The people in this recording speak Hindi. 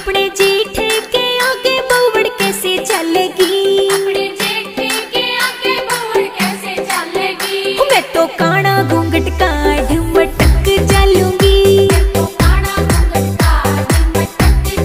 अपने जीठे के आगे बहुड़ कैसे चलेगी? अपने जीठे के आगे बहुड़ कैसे चलेगी? मैं तो काना